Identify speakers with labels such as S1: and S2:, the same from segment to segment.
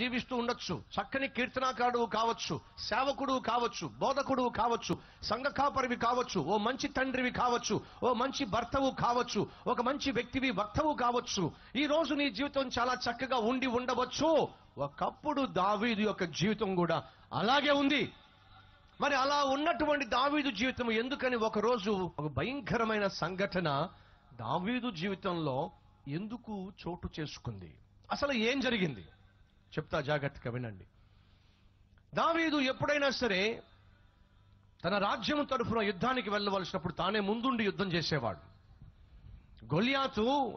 S1: జీవిస్తూ ఉండొచ్చు. చక్కని కీర్తనాకారుడు కావచ్చు సేవకుడు కావచ్చు బోధకుడు కావచ్చు సంఘ కాపరివి కావచ్చు ఓ మంచి తండ్రివి కావచ్చు ఓ మంచి భర్తవు కావచ్చు ఒక మంచి వ్యక్తివి భక్తవు కావచ్చు. ఈ రోజు నీ జీవితం చాలా చక్కగా ఉండి ఉండవచ్చు. ఒకప్పుడు దావీదు యొక్క జీవితం కూడా అలాగే ఉంది. మరి అలా ఉన్నటువంటి దావీదు జీవితం ఎందుకని ఒకరోజు ఒక భయంకరమైన సంఘటన దావీదు జీవితంలో ఎందుకు చోటు చేసుకుంది? అసలు ఏం జరిగింది? చెప్తా జాగ్రత్తగా వినండి. దావీదు ఎప్పుడైనా సరే తన రాజ్యం తరఫున యుద్ధానికి వెళ్ళవలసినప్పుడు తానే ముందుండి యుద్ధం చేసేవాడు. గొలియాతు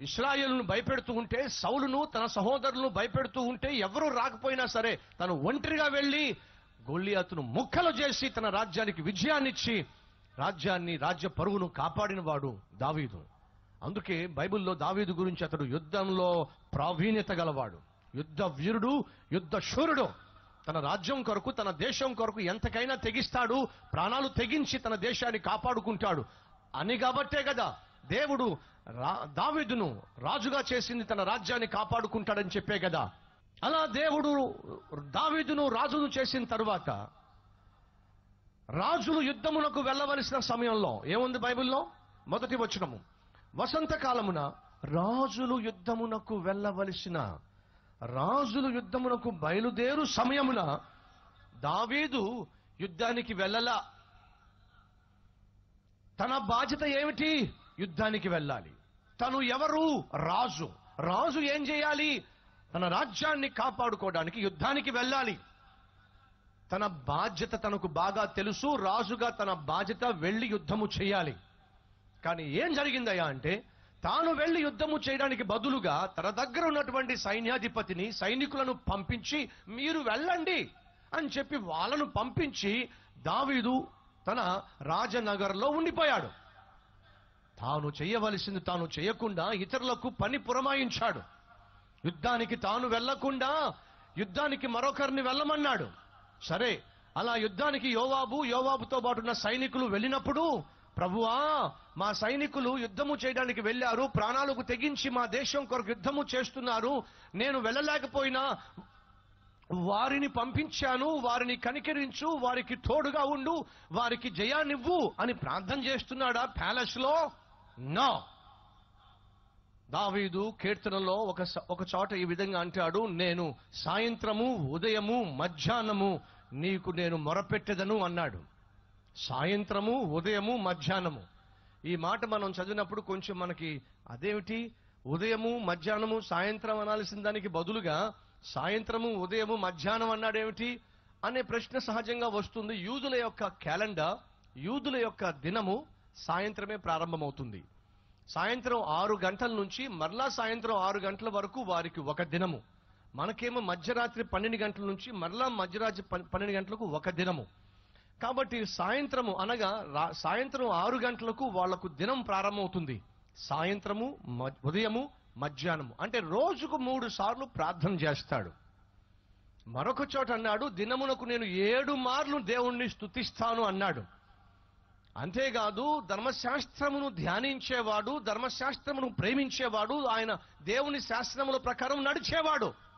S1: ఇస్రాయల్ను భయపెడుతూ ఉంటే సౌలును తన సహోదరులను భయపెడుతూ ఉంటే ఎవరు రాకపోయినా సరే తను ఒంటరిగా వెళ్ళి గొలియాతును ముక్కలు చేసి తన రాజ్యానికి విజయాన్నిచ్చి రాజ్యాన్ని రాజ్య పరువును కాపాడినవాడు దావీదు. అందుకే బైబిల్లో దావీదు గురించి అతడు యుద్ధంలో ప్రావీణ్యత గలవాడు. యుద్ధ వీరుడు యుద్ధ శూరుడు తన రాజ్యం కొరకు తన దేశం కొరకు ఎంతకైనా తెగిస్తాడు. ప్రాణాలు తెగించి తన దేశాన్ని కాపాడుకుంటాడు. అని కాబట్టే కదా దేవుడు రా దావీదును రాజుగా చేసింది తన రాజ్యాన్ని కాపాడుకుంటాడని చెప్పే కదా అలా దేవుడు దావీదును రాజును చేసిన తరువాత రాజులు యుద్ధమునకు వెళ్ళవలసిన సమయంలో ఏముంది బైబిల్లో? మొదటి వచనము. వసంతకాలమున రాజులు యుద్ధమునకు వెళ్ళవలసిన రాజులు యుద్ధమునకు బయలుదేరు సమయమున దావీదు యుద్ధానికి వెళ్ళలా. తన బాధ్యత ఏమిటి? యుద్ధానికి వెళ్ళాలి. తను ఎవరు? రాజు. రాజు ఏం చేయాలి? తన రాజ్యాన్ని కాపాడుకోవడానికి యుద్ధానికి వెళ్ళాలి. తన బాధ్యత తనకు బాగా తెలుసు. రాజుగా తన బాధ్యత వెళ్ళి యుద్ధము చేయాలి. కానీ ఏం జరిగిందయ్యా అంటే తాను వెళ్ళి యుద్ధము చేయడానికి బదులుగా తన దగ్గర ఉన్నటువంటి సైన్యాధిపతిని సైనికులను పంపించి మీరు వెళ్ళండి అని చెప్పి వాళ్ళను పంపించి దావీదు తన రాజనగర్లో ఉండిపోయాడు. తాను చేయవలసింది తాను చేయకుండా ఇతరులకు పని పురమాయించాడు. యుద్ధానికి తాను వెళ్ళకుండా యుద్ధానికి మరొకరిని వెళ్ళమన్నాడు. సరే అలా యుద్ధానికి యోవాబు యోవాబుతో పాటున్న సైనికులు వెళ్ళినప్పుడు ప్రభువా మా సైనికులు యుద్ధము చేయడానికి వెళ్ళారు ప్రాణాలకు తెగించి మా దేశం కొరకు యుద్ధము చేస్తున్నారు నేను వెళ్ళలేకపోయినా వారిని పంపించాను వారిని కనికరించు వారికి తోడుగా ఉండు వారికి జయాన్నివ్వు అని ప్రార్థన చేస్తున్నాడా ప్యాలెస్లో నో. దావీదు కీర్తనలో ఒక ఒక చోట ఈ విధంగా అంటాడు నేను సాయంత్రము ఉదయము మధ్యాహ్నము నీకు నేను మొరపెట్టెదను అన్నాడు. సాయంత్రము ఉదయము మధ్యాహ్నము. ఈ మాట మనం చదివినప్పుడు కొంచెం మనకి అదేమిటి? ఉదయము మధ్యాహ్నము సాయంత్రం అనాల్సిన దానికి బదులుగా సాయంత్రము ఉదయము మధ్యాహ్నం అన్నాడేమిటి? అనే ప్రశ్న సహజంగా వస్తుంది. యూదుల యొక్క క్యాలెండర్ యూదుల యొక్క దినము సాయంత్రమే ప్రారంభమవుతుంది. సాయంత్రం ఆరు గంటల నుంచి మరలా సాయంత్రం ఆరు గంటల వరకు వారికి ఒక దినము. మనకేమో మధ్యరాత్రి పన్నెండు గంటల నుంచి మరలా మధ్యరాత్రి పన్నెండు గంటలకు ఒక దినము. కాబట్టి సాయంత్రము అనగా రా- సాయంత్రం ఆరు గంటలకు వాళ్ళకు దినం ప్రారంభమవుతుంది. సాయంత్రము మ- ఉదయము మధ్యాహ్నము. అంటే రోజుకు మూడు సార్లు ప్రార్థన చేస్తాడు. మరొక చోట అన్నాడు దినమునకు నేను ఏడు మార్లు దేవుణ్ణి స్తుతిస్తాను అన్నాడు. అంతేకాదు ధర్మశాస్త్రమును ధ్యానించేవాడు ధర్మశాస్త్రమును ప్రేమించేవాడు ఆయన దేవుని శాస్త్రముల ప్రకారం నడిచేవాడు.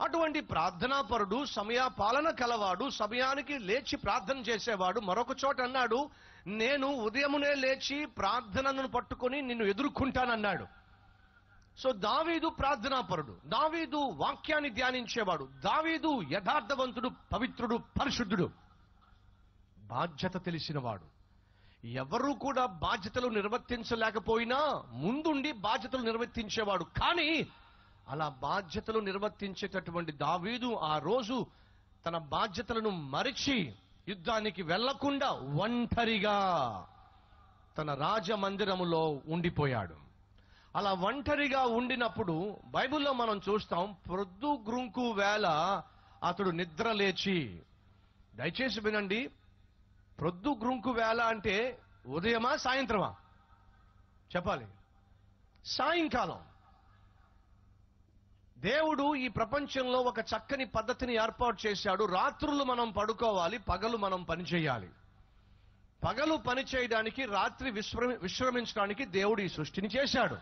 S1: అటువంటి ప్రార్థనాపరుడు సమయపాలన కలవాడు సమయానికి లేచి ప్రార్థన చేసేవాడు. మరొక చోట అన్నాడు నేను ఉదయమునే లేచి ప్రార్థనను పట్టుకొని నిన్ను ఎదుర్కొంటానన్నాడు. సో దావీదు ప్రార్థనాపరుడు దావీదు వాక్యాన్ని ధ్యానించేవాడు దావీదు యథార్థవంతుడు పవిత్రుడు పరిశుద్ధుడు. బాధ్యత తెలిసినవాడు. ఎవరు కూడా బాధ్యతలు నిర్వర్తించలేకపోయినా ముందుండి బాధ్యతలు నిర్వర్తించేవాడు. కానీ అలా బాధ్యతలు నిర్వర్తించేటటువంటి దావీదు ఆ రోజు తన బాధ్యతలను మరిచి యుద్ధానికి వెళ్ళకుండా ఒంటరిగా తన రాజమందిరములో ఉండిపోయాడు. అలా ఒంటరిగా ఉండినప్పుడు బైబిల్లో మనం చూస్తాం ప్రొద్దు గ్రుంకు వేళ అతడు నిద్ర లేచి దయచేసి వినండి ప్రొద్దు గ్రుంకు వేళ అంటే ఉదయమా సాయంత్రమా? చెప్పాలి. సాయంకాలం. దేవుడు ఈ ప్రపంచంలో ఒక చక్కని పద్ధతిని ఏర్పాటు చేశాడు. రాత్రులు మనం పడుకోవాలి పగలు మనం పని చేయాలి. పగలు పని చేయడానికి రాత్రి విశ్రమి విశ్రమించడానికి దేవుడు ఈ సృష్టిని చేశాడు.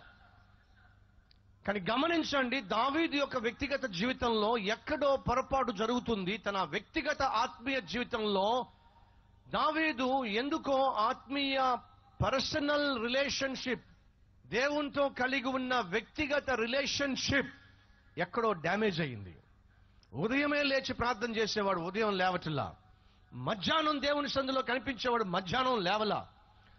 S1: కానీ గమనించండి దావీదు యొక్క వ్యక్తిగత జీవితంలో ఎక్కడో పొరపాటు జరుగుతుంది. తన వ్యక్తిగత ఆత్మీయ జీవితంలో దావీదు ఎందుకో ఆత్మీయ పర్సనల్ రిలేషన్షిప్ దేవునితో కలిగి ఉన్న వ్యక్తిగత రిలేషన్షిప్ ఎక్కడో డ్యామేజ్ అయింది. ఉదయమే లేచి ప్రార్థన చేసేవాడు ఉదయం లేవటిలా. మధ్యాహ్నం దేవుని సందులో కనిపించేవాడు మధ్యాహ్నం లేవలా.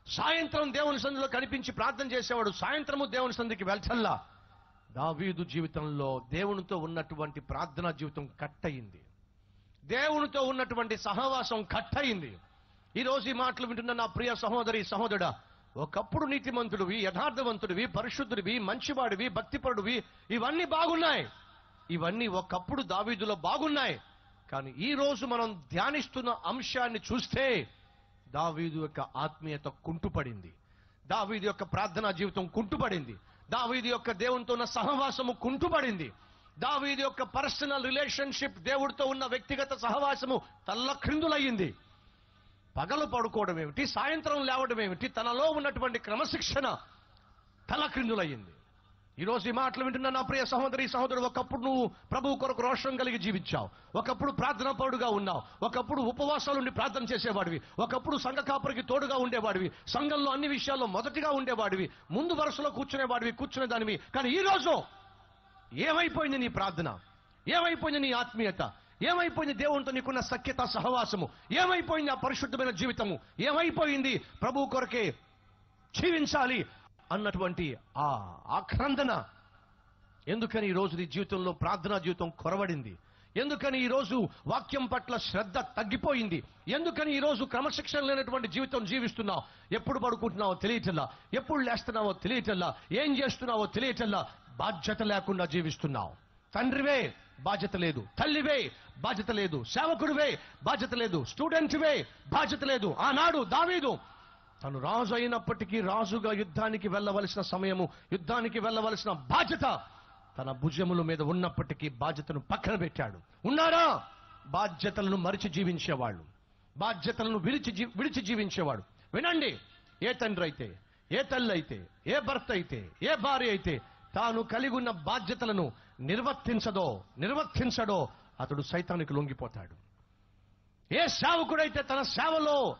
S1: సాయంత్రం దేవుని సందులో కనిపించి ప్రార్థన చేసేవాడు సాయంత్రము దేవుని సంధికి వెళ్తల్లా. దావీదు జీవితంలో దేవునితో ఉన్నటువంటి ప్రార్థనా జీవితం కట్ అయింది దేవునితో ఉన్నటువంటి సహవాసం కట్ అయింది ఈరోజు ఈ మాటలు వింటున్న నా ప్రియ సహోదరి సహోదరుడా ఒకప్పుడు నీతిమంతుడివి యథార్థవంతుడివి పరిశుద్ధుడివి మంచివాడివి భక్తిపరుడివి. ఇవన్నీ బాగున్నాయి. ఇవన్నీ ఒకప్పుడు దావీదులో బాగున్నాయి. కానీ ఈ రోజు మనం ధ్యానిస్తున్న అంశాన్ని చూస్తే దావీదు యొక్క ఆత్మీయత కుంటుపడింది. దావీదు యొక్క ప్రార్థనా జీవితం కుంటుపడింది. దావీదు యొక్క దేవునితో ఉన్న సహవాసము కుంటుపడింది. దావీదు యొక్క పర్సనల్ రిలేషన్షిప్ దేవుడితో ఉన్న వ్యక్తిగత సహవాసము తల్ల క్రిందులయ్యింది పగలు పడుకోవడం ఏమిటి? సాయంత్రం లేవడం ఏమిటి? తనలో ఉన్నటువంటి క్రమశిక్షణ తలక్రిందులయ్యింది. ఈరోజు ఈ మాటలు వింటున్న నా ప్రియ సహోదరి సహోదరుడు ఒకప్పుడు నువ్వు ప్రభు కొరకు రోషం కలిగి జీవించావు. ఒకప్పుడు ప్రార్థన పౌడుగా ఉన్నావు. ఒకప్పుడు ఉపవాసాలు ఉండి ప్రార్థన చేసేవాడివి. ఒకప్పుడు సంఘ కాపరికి తోడుగా ఉండేవాడివి. సంఘంలో అన్ని విషయాల్లో మొదటిగా ఉండేవాడివి. ముందు వరుసలో కూర్చునేవాడివి కూర్చునే దానివి. కానీ ఈరోజు ఏమైపోయింది నీ ప్రార్థన? ఏమైపోయింది నీ ఆత్మీయత? ఏమైపోయింది దేవునితో నీకున్న సఖ్యత సహవాసము? ఏమైపోయింది ఆ పరిశుద్ధమైన జీవితము? ఏమైపోయింది? ప్రభు కొరకే జీవించాలి అన్నటువంటి ఆ ఆక్రందన. ఎందుకని ఈ రోజు నీ జీవితంలో ప్రార్థనా జీవితం కొరవడింది? ఎందుకని ఈ రోజు వాక్యం పట్ల శ్రద్ధ తగ్గిపోయింది? ఎందుకని ఈ రోజు క్రమశిక్షణ లేనటువంటి జీవితం జీవిస్తున్నావు? ఎప్పుడు పడుకుంటున్నావో తెలియటల్లా ఎప్పుడు లేస్తున్నావో తెలియటల్లా ఏం చేస్తున్నావో తెలియటల్లా బాధ్యత లేకుండా జీవిస్తున్నావు. తండ్రివే బాధ్యత లేదు. తల్లివే బాధ్యత లేదు. సేవకుడివే బాధ్యత లేదు. స్టూడెంట్వే బాధ్యత లేదు. ఆనాడు దావీదు తను రాజు అయినప్పటికీ రాజుగా యుద్ధానికి వెళ్ళవలసిన సమయము యుద్ధానికి వెళ్ళవలసిన బాధ్యత తన భుజముల మీద ఉన్నప్పటికీ బాధ్యతను పక్కన పెట్టాడు. ఉన్నారా? బాధ్యతలను మరిచి జీవించేవాళ్ళు. బాధ్యతలను విడిచి విడిచి జీవించేవాడు. వినండి ఏ తండ్రి అయితే ఏ తల్లి అయితే ఏ భర్త అయితే ఏ భార్య అయితే తాను కలిగి ఉన్న బాధ్యతలను నిర్వర్తించదో నిర్వర్తించడో అతడు సైతానికి లొంగిపోతాడు. ఏ సేవకుడైతే తన సేవలో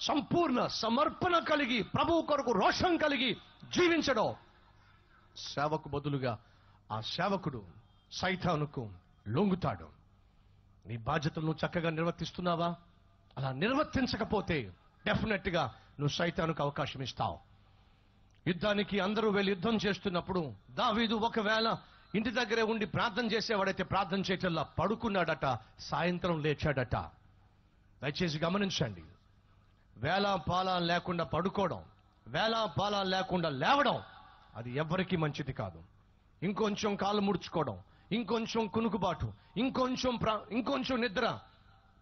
S1: సంపూర్ణ సమర్పణ కలిగి ప్రభువు కొరకు రోషం కలిగి జీవించడో సేవకు బదులుగా ఆ సేవకుడు సైతానుకు లొంగుతాడు. నీ బాధ్యతలను చక్కగా నిర్వర్తిస్తున్నావా? అలా నిర్వర్తించకపోతే డెఫినెట్గా నువ్వు సైతానుకు అవకాశం ఇస్తావు. యుద్ధానికి అందరూ వెళ్ళి యుద్ధం చేస్తున్నప్పుడు దావీదు ఒకవేళ ఇంటి దగ్గరే ఉండి ప్రార్థన చేసేవాడైతే ప్రార్థన చేయటల్లా పడుకున్నాడట సాయంత్రం లేచాడట. దయచేసి గమనించండి. వేళ పాల లేకుండా పడుకోవడం వేళ పాల లేకుండా లేవడం అది ఎవరికీ మంచిది కాదు. ఇంకొంచెం కాలు ముడుచుకోవడం ఇంకొంచెం కునుకుబాటు ఇంకొంచెం ప్రా- ఇంకొంచెం నిద్ర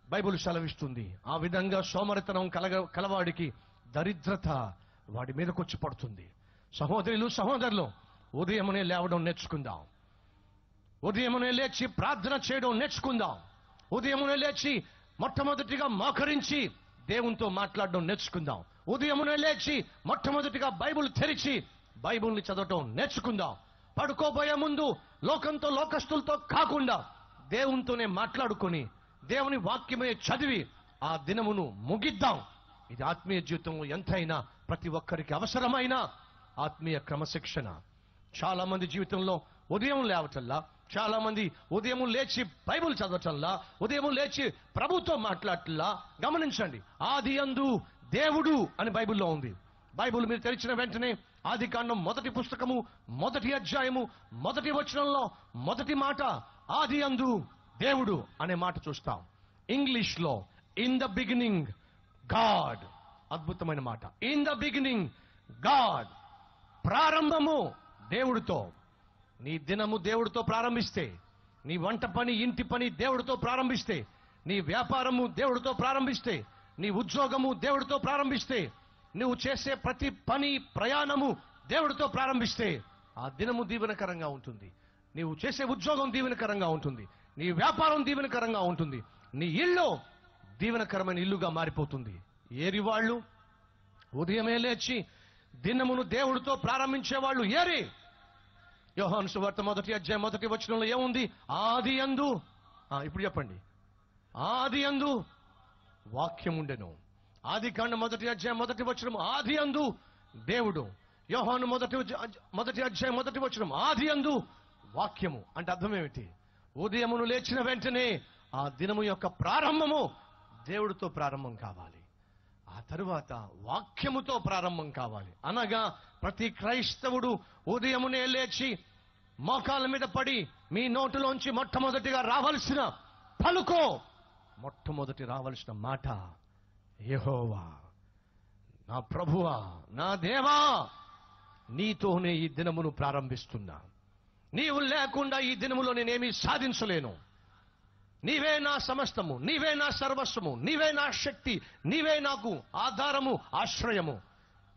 S1: బైబిల్ సెలవిస్తుంది. ఆ విధంగా సోమరితనం కలగ కలవాడికి దరిద్రత వాడి మీదకొచ్చి పడుతుంది. సహోదరులు సహోదరులు ఉదయమునే లేవడం నేర్చుకుందాం. ఉదయమునే లేచి ప్రార్థన చేయడం నేర్చుకుందాం. ఉదయమునే లేచి మొట్టమొదటిగా మోకరించి దేవునితో మాట్లాడడం నేర్చుకుందాం. ఉదయమునే లేచి మొట్టమొదటిగా బైబుల్ తెరిచి బైబుల్ని చదవటం నేర్చుకుందాం. పడుకోబోయే ముందు లోకంతో లోకస్తులతో కాకుండా దేవునితోనే మాట్లాడుకొని దేవుని వాక్యమే చదివి ఆ దినమును ముగిద్దాం. ఇది ఆత్మీయ జీవితంలో ఎంతైనా ప్రతి ఒక్కరికి అవసరమైన ఆత్మీయ క్రమశిక్షణ. చాలా మంది జీవితంలో ఉదయం లేవటల్లా చాలా మంది ఉదయం లేచి బైబుల్ చదవటంలా ఉదయం లేచి ప్రభుతో మాట్లాడటంలా గమనించండి. ఆది అందు దేవుడు అని బైబిల్లో ఉంది. బైబిల్ మీరు తెరిచిన వెంటనే ఆది కాండం మొదటి పుస్తకము మొదటి అధ్యాయము మొదటి వచనంలో మొదటి మాట ఆది అందు దేవుడు అనే మాట చూస్తాం. ఇంగ్లీష్లో ఇన్ ద బిగినింగ్ గాడ్ అద్భుతమైన మాట. ఇన్ ద బిగినింగ్ గాడ్ ప్రారంభము దేవుడితో. నీ దినము దేవుడితో ప్రారంభిస్తే నీ వంట పని ఇంటి పని దేవుడితో ప్రారంభిస్తే నీ వ్యాపారము దేవుడితో ప్రారంభిస్తే నీ ఉద్యోగము దేవుడితో ప్రారంభిస్తే నువ్వు చేసే ప్రతి పని ప్రయాణము దేవుడితో ప్రారంభిస్తే ఆ దినము దీవెనకరంగా ఉంటుంది. నీవు చేసే ఉద్యోగం దీవెనకరంగా ఉంటుంది. నీ వ్యాపారం దీవెనకరంగా ఉంటుంది. నీ ఇల్లు దీవెనకరమైన ఇల్లుగా మారిపోతుంది. ఏరి వాళ్ళు ఉదయమే లేచి దినమును దేవుడితో ప్రారంభించే వాళ్ళు ఏరి యోహాను సువార్త మొదటి అధ్యాయం మొదటి వచనంలో ఏముంది? ఆది అందు ఇప్పుడు చెప్పండి. ఆది అందు వాక్యం ఉండెను. ఆది కాండ మొదటి అధ్యాయం మొదటి వచనం ఆది అందు దేవుడు. యోహాను మొదటి మొదటి అధ్యాయం మొదటి వచనం ఆది అందు వాక్యము. అంటే అర్థం ఏమిటి? ఉదయమును లేచిన వెంటనే ఆ దినము యొక్క ప్రారంభము దేవుడితో ప్రారంభం కావాలి. ఆ తరువాత వాక్యముతో ప్రారంభం కావాలి. అనగా ప్రతి క్రైస్తవుడు ఉదయమునే లేచి మోకాల మీద పడి మీ నోటులోంచి మొట్టమొదటిగా రావలసిన పలుకో మొట్టమొదటి రావలసిన మాట యహోవా. నా ప్రభువా నా దేవా నీతోనే ఈ దినమును ప్రారంభిస్తున్నా. నీవు లేకుండా ఈ దినములో నేనేమీ సాధించలేను. నీవే నా సమస్తము నీవే నా సర్వస్వము నీవే నా శక్తి నీవే నాకు ఆధారము ఆశ్రయము.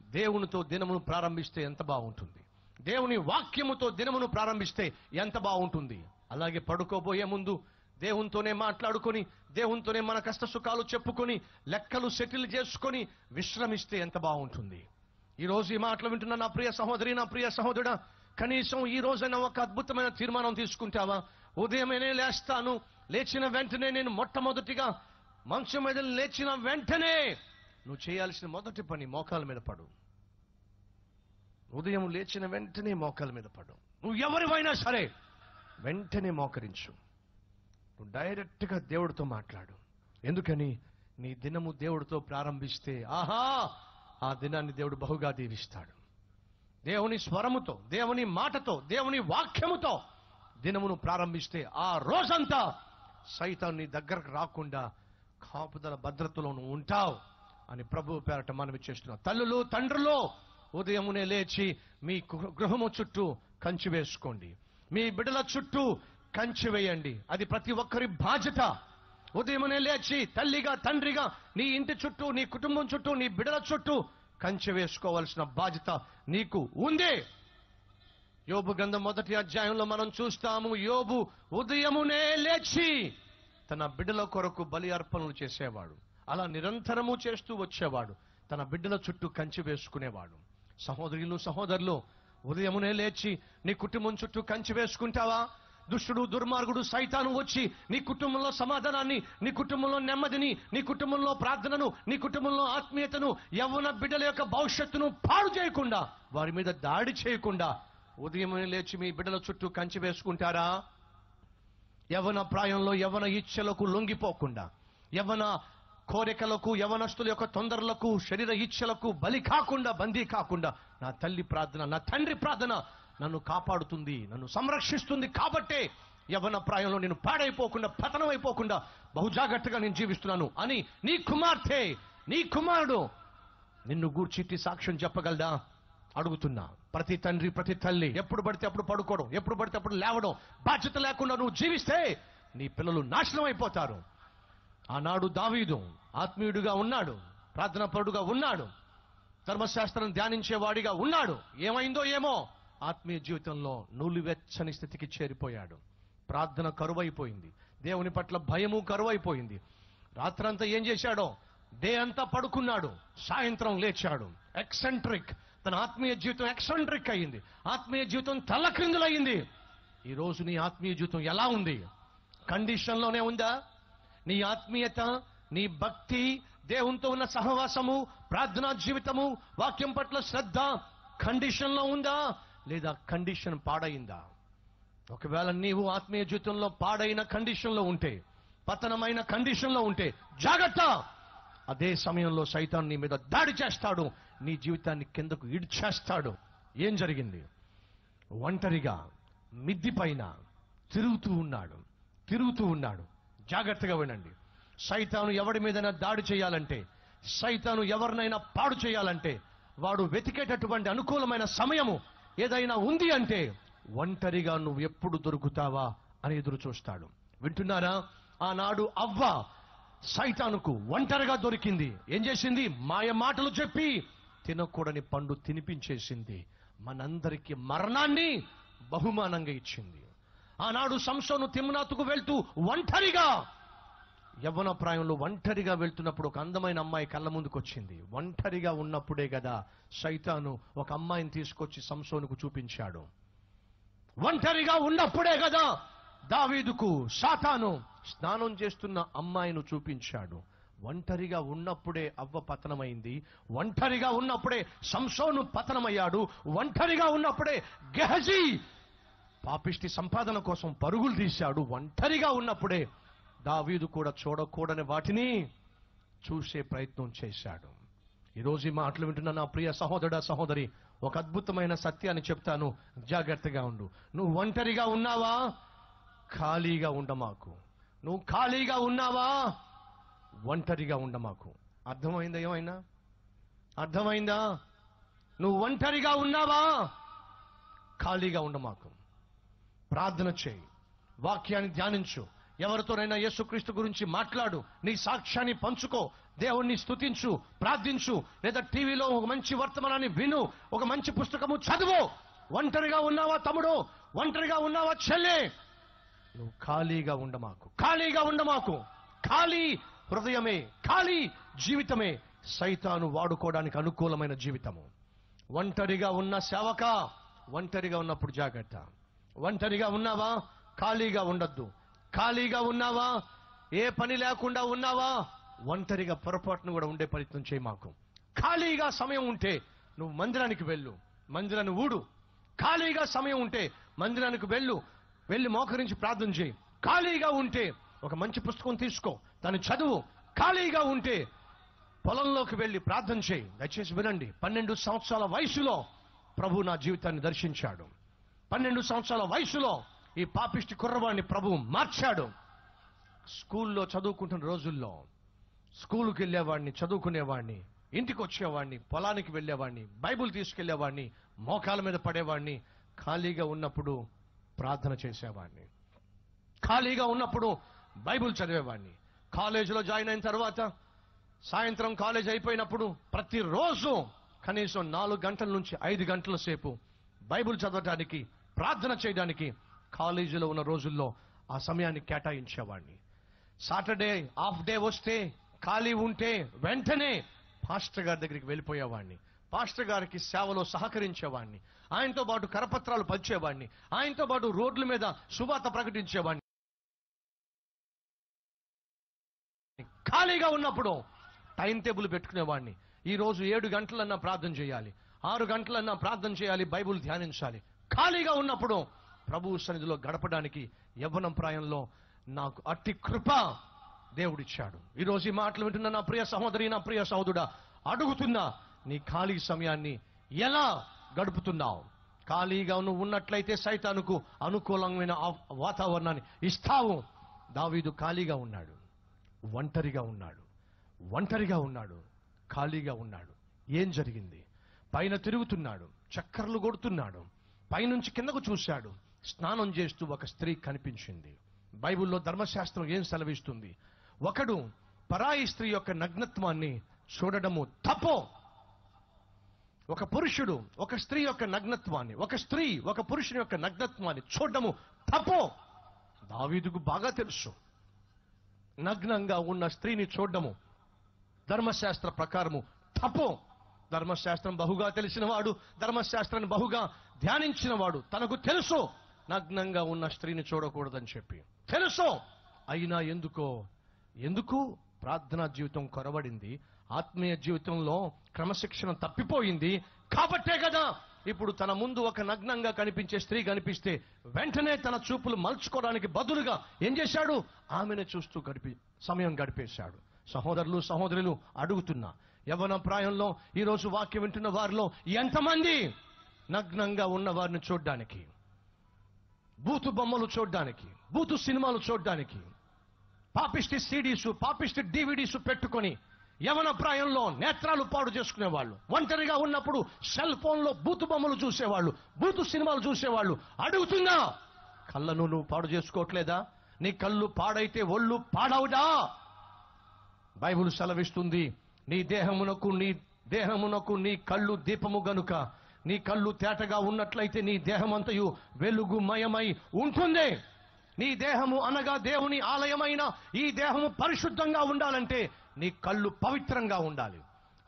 S1: దేవునితో దినమును ప్రారంభిస్తే ఎంత బాగుంటుంది. దేవుని వాక్యముతో దినమును ప్రారంభిస్తే ఎంత బాగుంటుంది. అలాగే పడుకోబోయే ముందు దేవునితోనే మాట్లాడుకొని దేవునితోనే మన కష్ట సుఖాలు చెప్పుకొని లెక్కలు సెటిల్ చేసుకొని విశ్రమిస్తే ఎంత బాగుంటుంది. ఈ రోజు ఈ మాటలు వింటున్న నా ప్రియ సహోదరి నా ప్రియ సహోదరుడా కనీసం ఈ రోజైనా ఒక అద్భుతమైన తీర్మానం తీసుకుంటావా? ఉదయమేనే లేస్తాను లేచిన వెంటనే నేను మొట్టమొదటిగా మంచం మీద లేచిన వెంటనే నువ్వు చేయాల్సిన మొదటి పని మోకాల మీద పడు. ఉదయం లేచిన వెంటనే మోకాల మీద పడు. నువ్వు ఎవరివైనా సరే వెంటనే మోకరించు. నువ్వు డైరెక్ట్గా దేవుడితో మాట్లాడు. ఎందుకని? నీ దినము దేవుడితో ప్రారంభిస్తే ఆహా ఆ దినాన్ని దేవుడు బహుగా దీవిస్తాడు. దేవుని స్వరముతో దేవుని మాటతో దేవుని వాక్యముతో దినమును ప్రారంభిస్తే ఆ రోజంతా సైతం నీ దగ్గరకు రాకుండా కాపుదల భద్రతలో నువ్వు ఉంటావు అని ప్రభు పేరట మనవి చేస్తున్నావు. తల్లులు తండ్రులు ఉదయమునే లేచి మీ గృహ- గృహము చుట్టూ కంచి వేసుకోండి. మీ బిడల చుట్టూ కంచి వేయండి. అది ప్రతి ఒక్కరి బాధ్యత. ఉదయమునే లేచి తల్లిగా తండ్రిగా నీ ఇంటి చుట్టూ నీ కుటుంబం చుట్టూ నీ బిడల చుట్టూ కంచె వేసుకోవాల్సిన బాధ్యత నీకు ఉంది. యోబు గంధం మొదటి అధ్యాయంలో మనం చూస్తాము యోబు ఉదయమునే లేచి తన బిడ్డల కొరకు బలి అర్పణలు చేసేవాడు. అలా నిరంతరము చేస్తూ వచ్చేవాడు. తన బిడ్డల చుట్టూ కంచి వేసుకునేవాడు. సహోదరులు సహోదరులు ఉదయమునే లేచి నీ కుటుంబం చుట్టూ కంచి వేసుకుంటావా? దుష్టుడు దుర్మార్గుడు సైతాను వచ్చి నీ కుటుంబంలో సమాధానాన్ని నీ కుటుంబంలో నెమ్మదిని నీ కుటుంబంలో ప్రార్థనను నీ కుటుంబంలో ఆత్మీయతను యవ్వన బిడ్డల యొక్క భవిష్యత్తును పాడు చేయకుండా వారి మీద దాడి చేయకుండా ఉదయమునే లేచి మీ బిడ్డల చుట్టూ కంచి వేసుకుంటారా? యవన ప్రాయంలో యవన ఇచ్ఛలకు లొంగిపోకుండా యవన కోరికలకు యవనస్తుల యొక్క తొందరలకు శరీర ఇచ్ఛలకు బలి కాకుండా బందీ కాకుండా నా తల్లి ప్రార్థన నా తండ్రి ప్రార్థన నన్ను కాపాడుతుంది నన్ను సంరక్షిస్తుంది కాబట్టే యవన ప్రాయంలో నేను పాడైపోకుండా పతనం అయిపోకుండా బహుజాగ్రత్తగా నేను జీవిస్తున్నాను అని నీ కుమార్తె నీ కుమారుడు నిన్ను గూర్చిట్టి సాక్ష్యం చెప్పగలదా అడుగుతున్నా. ప్రతి తండ్రి ప్రతి తల్లి ఎప్పుడు పడితే అప్పుడు పడుకోవడం ఎప్పుడు పడితే అప్పుడు లేవడం బాధ్యత లేకుండా నువ్వు జీవిస్తే నీ పిల్లలు నాశనం అయిపోతారు. ఆనాడు దావీదు ఆత్మీయుడిగా ఉన్నాడు ప్రార్థనాపరుడుగా ఉన్నాడు ధర్మశాస్త్రం ధ్యానించేవాడిగా ఉన్నాడు. ఏమైందో ఏమో? ఆత్మీయ జీవితంలో నూలివెచ్చని స్థితికి చేరిపోయాడు. ప్రార్థన కరువైపోయింది. దేవుని పట్ల భయము కరువైపోయింది. రాత్రంతా ఏం చేశాడో? డే అంతా పడుకున్నాడు. సాయంత్రం లేచాడు. ఎక్సెంట్రిక్. తన ఆత్మీయ జీవితం ఎక్సెంట్రిక్ అయింది ఆత్మీయ జీవితం తల్లక్రిందులయ్యింది ఈ రోజు నీ ఆత్మీయ జీవితం ఎలా ఉంది? కండిషన్లోనే ఉందా? నీ ఆత్మీయత నీ భక్తి దేవునితో ఉన్న సహవాసము ప్రార్థనా జీవితము వాక్యం పట్ల శ్రద్ధ కండిషన్లో ఉందా? లేదా కండిషన్ పాడైందా? ఒకవేళ నీవు ఆత్మీయ జీవితంలో పాడైన కండిషన్లో ఉంటే పతనమైన కండిషన్లో ఉంటే జాగ్రత్త! అదే సమయంలో సైతాన్ నీ మీద దాడి చేస్తాడు నీ జీవితాన్ని కిందకు ఇడ్చేస్తాడు ఏం జరిగింది? ఒంటరిగా మిద్ది పైన తిరుగుతూ ఉన్నాడు తిరుగుతూ ఉన్నాడు. జాగ్రత్తగా వినండి. సైతాను ఎవడి మీదైనా దాడి చేయాలంటే సైతాను ఎవరినైనా పాడు చేయాలంటే వాడు వెతికేటటువంటి అనుకూలమైన సమయము ఏదైనా ఉంది అంటే ఒంటరిగా నువ్వు ఎప్పుడు దొరుకుతావా అని ఎదురు చూస్తాడు. వింటున్నారా? ఆనాడు అవ్వ సైతానుకు ఒంటరిగా దొరికింది. ఏం చేసింది? మాయ మాటలు చెప్పి తినకూడని పండు తినిపించేసింది. మనందరికీ మరణాన్ని బహుమానంగా ఇచ్చింది. ఆనాడు సంసోను తిమ్నాతుకు వెళ్తూ ఒంటరిగా యవ్వన ప్రాయంలో ఒంటరిగా వెళ్తున్నప్పుడు ఒక అందమైన అమ్మాయి కళ్ళ ముందుకు వచ్చింది ఒంటరిగా ఉన్నప్పుడే కదా సైతాను ఒక అమ్మాయిని తీసుకొచ్చి సంసోనుకు చూపించాడు. ఒంటరిగా ఉన్నప్పుడే కదా దావీదుకు సాతాను స్నానం చేస్తున్న అమ్మాయిను చూపించాడు. ఒంటరిగా ఉన్నప్పుడే అవ్వ పతనమైంది. ఒంటరిగా ఉన్నప్పుడే సంసోను పతనమయ్యాడు. ఒంటరిగా ఉన్నప్పుడే గెహజీ పాపిష్టి సంపాదన కోసం పరుగులు తీశాడు. ఒంటరిగా ఉన్నప్పుడే దావీదు కూడా చూడకూడని వాటిని చూసే ప్రయత్నం చేశాడు. ఈరోజు ఈ మాటలు వింటున్న నా ప్రియ సహోదరుడ సహోదరి ఒక అద్భుతమైన సత్యాన్ని చెప్తాను. జాగ్రత్తగా ఉండు. నువ్వు ఒంటరిగా ఉన్నావా? ఖాళీగా ఉండమాకు. నువ్వు ఖాళీగా ఉన్నావా? ఒంటరిగా ఉండమాకు. అర్థమైందా ఏమైనా అర్థమైందా? నువ్వు ఒంటరిగా ఉన్నావా? ఖాళీగా ఉండమాకు. ప్రార్థన చేయి. వాక్యాన్ని ధ్యానించు. ఎవరితోనైనా యేసుక్రీస్తు గురించి మాట్లాడు. నీ సాక్ష్యాన్ని పంచుకో. దేవుణ్ణి స్తుతించు ప్రార్థించు. లేదా టీవీలో ఒక మంచి వర్తమానాన్ని విను. ఒక మంచి పుస్తకము చదువు. ఒంటరిగా ఉన్నావా తమ్ముడు? ఒంటరిగా ఉన్నావా చెల్లె? నువ్వు ఖాళీగా ఉండమాకు. ఖాళీగా ఉండమాకు. ఖాళీ హృదయమే ఖాళీ జీవితమే సైతాను వాడుకోవడానికి అనుకూలమైన జీవితము. ఒంటరిగా ఉన్న సేవక ఒంటరిగా ఉన్నప్పుడు జాగ్రత్త. ఒంటరిగా ఉన్నావా? ఖాళీగా ఉండద్దు. ఖాళీగా ఉన్నావా? ఏ పని లేకుండా ఉన్నావా? ఒంటరిగా పొరపాటును కూడా ఉండే ప్రయత్నం చేయి మాకు. ఖాళీగా సమయం ఉంటే నువ్వు మందిరానికి వెళ్ళు. మందిరాన్ని ఊడు. ఖాళీగా సమయం ఉంటే మందిరానికి వెళ్ళు. వెళ్ళి మోకరించి ప్రార్థన చేయి. ఖాళీగా ఉంటే ఒక మంచి పుస్తకం తీసుకో. దాన్ని చదువు. ఖాళీగా ఉంటే పొలంలోకి వెళ్ళి ప్రార్థన చేయి. దయచేసి వినండి. పన్నెండు సంవత్సరాల వయసులో ప్రభు నా జీవితాన్ని దర్శించాడు. పన్నెండు సంవత్సరాల వయసులో ఈ పాపిష్టి కుర్రవాడిని ప్రభువు మార్చాడు. స్కూల్లో చదువుకుంటున్న రోజుల్లో స్కూలుకి వెళ్ళేవాడిని చదువుకునేవాడిని ఇంటికి వచ్చేవాడిని పొలానికి వెళ్ళేవాడిని బైబుల్ తీసుకెళ్ళేవాడిని మోకాల మీద పడేవాడిని ఖాళీగా ఉన్నప్పుడు ప్రార్థన చేసేవాడిని ఖాళీగా ఉన్నప్పుడు బైబుల్ చదివేవాడిని కాలేజీలో జాయిన్ అయిన తర్వాత సాయంత్రం కాలేజ్ అయిపోయినప్పుడు ప్రతిరోజు కనీసం నాలుగు గంటల నుంచి ఐదు గంటల సేపు బైబుల్ చదవటానికి ప్రార్థన చేయడానికి కాలేజీలో ఉన్న రోజుల్లో ఆ సమయాన్ని కేటాయించేవాడిని. సాటర్డే హాఫ్ డే వస్తే ఖాళీ ఉంటే వెంటనే పాస్టర్ గారి దగ్గరికి వెళ్ళిపోయేవాడిని. పాస్టర్ గారికి సేవలో సహకరించేవాడిని. ఆయనతో పాటు కరపత్రాలు పంచేవాడిని. ఆయనతో పాటు రోడ్ల మీద శుభార్త ప్రకటించేవాడిని. ఖాళీగా ఉన్నప్పుడు టైం టేబుల్ పెట్టుకునేవాడిని. ఈ రోజు ఏడు గంటలన్నా ప్రార్థన చేయాలి. ఆరు గంటలన్నా ప్రార్థన చేయాలి. బైబుల్ ధ్యానించాలి. ఖాళీగా ఉన్నప్పుడు ప్రభు సన్నిధిలో గడపడానికి యవ్వనం ప్రాయంలో నాకు అట్టి కృప దేవుడిచ్చాడు. ఈరోజు ఈ మాటలు వింటున్న నా ప్రియ సహోదరి నా ప్రియ సహోదరుడా అడుగుతున్నా నీ ఖాళీ సమయాన్ని ఎలా గడుపుతున్నావు? ఖాళీగా నువ్వు ఉన్నట్లయితే సైతానుకు అనుకూలమైన వాతావరణాన్ని ఇస్తావు. దావీదు ఖాళీగా ఉన్నాడు. ఒంటరిగా ఉన్నాడు. ఒంటరిగా ఉన్నాడు. ఖాళీగా ఉన్నాడు. ఏం జరిగింది? పైన తిరుగుతున్నాడు. చక్కర్లు కొడుతున్నాడు. పైనుంచి కిందకు చూశాడు. స్నానం చేస్తూ ఒక స్త్రీ కనిపించింది. బైబిల్లో ధర్మశాస్త్రం ఏం సెలవిస్తుంది? ఒకడు పరాయి స్త్రీ యొక్క నగ్నత్వాన్ని చూడడము తప్పో. ఒక పురుషుడు ఒక స్త్రీ యొక్క నగ్నత్వాన్ని ఒక స్త్రీ ఒక పురుషుని యొక్క నగ్నత్వాన్ని చూడడము తప్పో. దావీదుకు బాగా తెలుసు. నగ్నంగా ఉన్న స్త్రీని చూడడము ధర్మశాస్త్ర ప్రకారము తపో ధర్మశాస్త్రం బహుగా తెలిసినవాడు ధర్మశాస్త్రాన్ని బహుగా ధ్యానించినవాడు. తనకు తెలుసు నగ్నంగా ఉన్న స్త్రీని చూడకూడదని చెప్పి. తెలుసు! అయినా ఎందుకో? ఎందుకు? ప్రార్థనా జీవితం కొరబడింది. ఆత్మీయ జీవితంలో క్రమశిక్షణ తప్పిపోయింది. కాబట్టే కదా! ఇప్పుడు తన ముందు ఒక నగ్నంగా కనిపించే స్త్రీ కనిపిస్తే వెంటనే తన చూపులు మలుచుకోవడానికి బదులుగా ఏం చేశాడు? ఆమెను చూస్తూ గడిపి సమయం గడిపేశాడు. సహోదరులు సహోదరులు అడుగుతున్నా. యవన ప్రాయంలో ఈరోజు వాక్యం వింటున్న వారిలో ఎంతమంది నగ్నంగా ఉన్న వారిని చూడడానికి బూతు బొమ్మలు చూడడానికి బూతు సినిమాలు చూడడానికి పాపిష్టి సీడీసు పాపిష్టి డివిడీసు పెట్టుకొని యవన ప్రాయంలో నేత్రాలు పాడు చేసుకునేవాళ్ళు ఒంటరిగా ఉన్నప్పుడు సెల్ ఫోన్లో బూతు బొమ్మలు చూసేవాళ్ళు బూతు సినిమాలు చూసేవాళ్ళు. అడుగుతున్నా కళ్ళను నువ్వు పాడు చేసుకోవట్లేదా? నీ కళ్ళు పాడైతే ఒళ్ళు పాడవుదా? బైబుల్ సెలవిస్తుంది నీ దేహమునకు నీ దేహమునకు నీ కళ్ళు దీపము గనుక నీ కళ్ళు తేటగా ఉన్నట్లయితే నీ దేహమంతయు వెలుగుమయమై ఉంటుంది. నీ దేహము అనగా దేవుని ఆలయమైన ఈ దేహము పరిశుద్ధంగా ఉండాలంటే నీ కళ్ళు పవిత్రంగా ఉండాలి.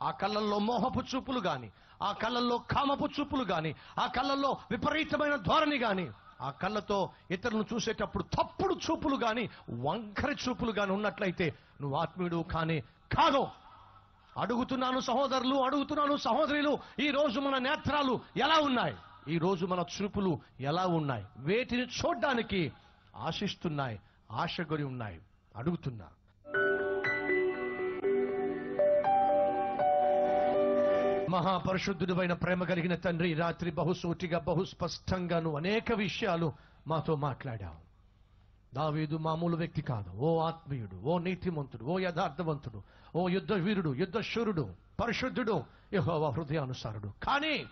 S1: ఆ కళ్ళల్లో మోహపు చూపులు గాని ఆ కళ్ళల్లో కామపు చూపులు గాని ఆ కళ్ళల్లో విపరీతమైన ధోరణి గాని ఆ కళ్ళతో ఇతరులను చూసేటప్పుడు తప్పుడు చూపులు గాని వంకరి చూపులు గాని ఉన్నట్లయితే నువ్వు ఆత్మీయుడు కానీ కాదు. అడుగుతున్నాను సహోదరులు అడుగుతున్నాను సహోదరులు ఈ రోజు మన నేత్రాలు ఎలా ఉన్నాయి? ఈ రోజు మన చూపులు ఎలా ఉన్నాయి? వేటిని చూడ్డానికి ఆశిస్తున్నాయి ఆశగొరి ఉన్నాయి? అడుగుతున్నా. మహాపరిశుద్ధుడైన ప్రేమ కలిగిన తండ్రి రాత్రి బహుసూటిగా బహుస్పష్టంగాను అనేక విషయాలు మాతో మాట్లాడావు. దావీదు మామూలు వ్యక్తి కాదు. ఓ ఆత్మీయుడు ఓ నీతిమంతుడు ఓ యథార్థవంతుడు ఓ యుద్ధ వీరుడు యుద్ధ శూరుడు పరిశుద్ధుడు యెహోవా హృదయానుసారుడు. కానీ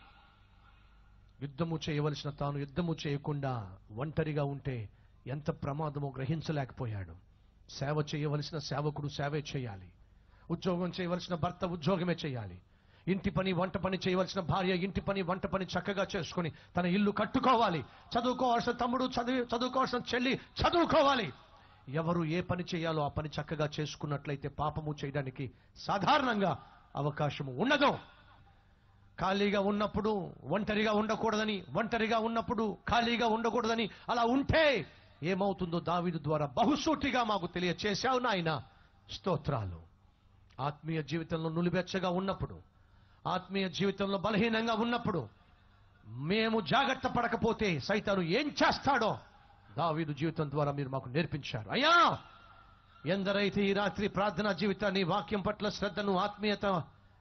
S1: యుద్ధము చేయవలసిన తాను యుద్ధము చేయకుండా ఒంటరిగా ఉంటే ఎంత ప్రమాదమో గ్రహించలేకపోయాడు. సేవ చేయవలసిన సేవకుడు సేవే చేయాలి. ఉద్యోగం చేయవలసిన భర్త ఉద్యోగమే చేయాలి. ఇంటి పని వంట పని చేయవలసిన భార్య ఇంటి పని వంట పని చక్కగా చేసుకుని తన ఇల్లు కట్టుకోవాలి. చదువుకోవాల్సిన తమ్ముడు చదివి చదువుకోవాల్సిన చెల్లి చదువుకోవాలి. ఎవరు ఏ పని చేయాలో ఆ పని చక్కగా చేసుకున్నట్లయితే పాపము చేయడానికి సాధారణంగా అవకాశము ఉండదు. ఖాళీగా ఉన్నప్పుడు ఒంటరిగా ఉండకూడదని ఒంటరిగా ఉన్నప్పుడు ఖాళీగా ఉండకూడదని అలా ఉంటే ఏమవుతుందో దావిదు ద్వారా బహుసూటిగా మాకు తెలియచేశావు నాయన. స్తోత్రాలు. ఆత్మీయ జీవితంలో నులిబెచ్చగా ఉన్నప్పుడు ఆత్మీయ జీవితంలో బలహీనంగా ఉన్నప్పుడు మేము జాగ్రత్త పడకపోతే సైతాను ఏం చేస్తాడో దావీదు జీవితం ద్వారా మీరు మాకు నేర్పించారు. అయ్యా ఎందరైతే ఈ రాత్రి ప్రార్థనా జీవితాన్ని వాక్యం పట్ల శ్రద్ధను ఆత్మీయత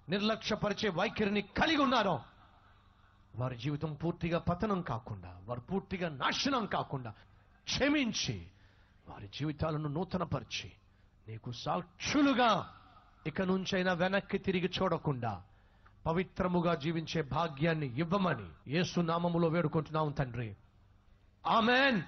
S1: నిర్లక్ష్యపరిచే వైఖరిని కలిగి ఉన్నారో వారి జీవితం పూర్తిగా పతనం కాకుండా వారు పూర్తిగా నాశనం కాకుండా క్షమించి వారి జీవితాలను నూతనపరిచి నీకు సాక్షులుగా ఇక నుంచైనా వెనక్కి తిరిగి చూడకుండా పవిత్రముగా జీవించే భాగ్యాన్ని ఇవ్వమని యేసు నామములో వేడుకుంటున్నాం తండ్రి. ఆమెన్.